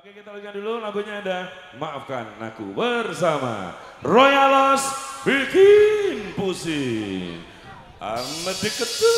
Oke kita lanjutkan dulu lagunya ada Maafkan Aku bersama Royalos Bikin Pusing. Ahmad Diketu.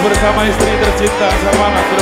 Bersama istri tercinta. Semangat, terima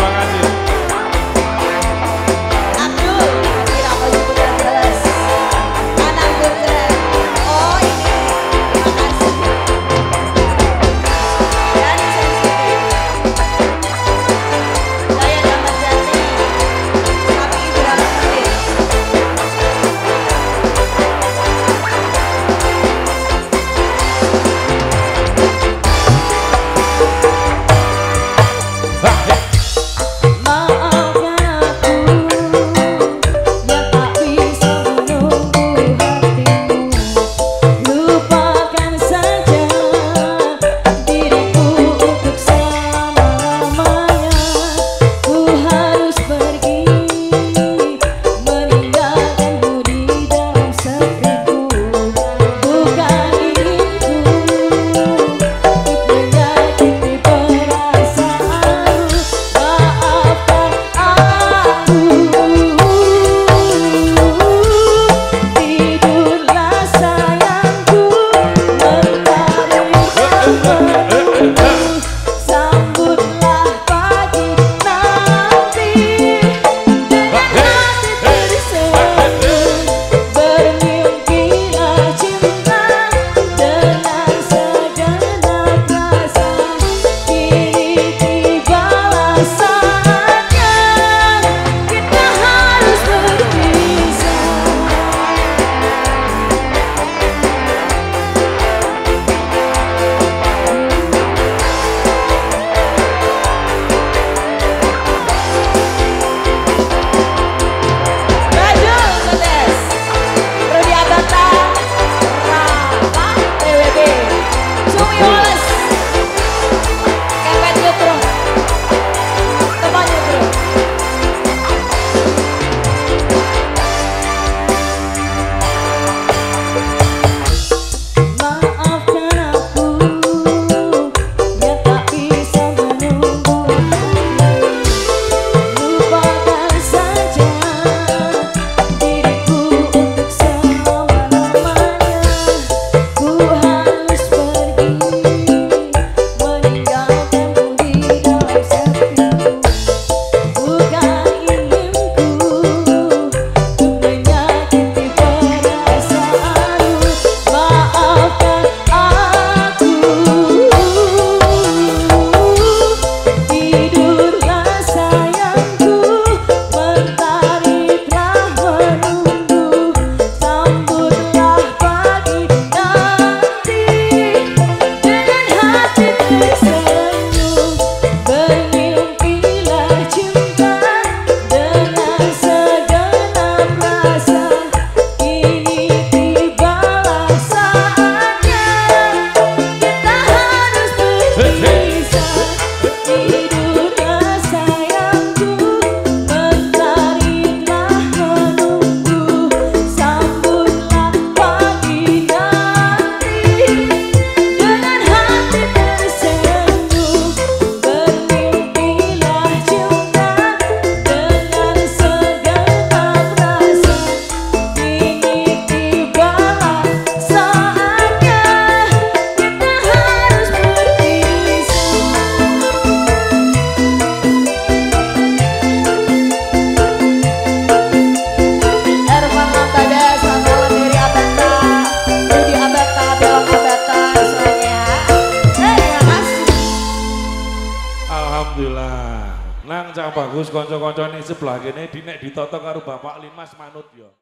Nang cak bagus kanca-kancane sebelah kene dinek ditoto karo Bapak Limas manut yo.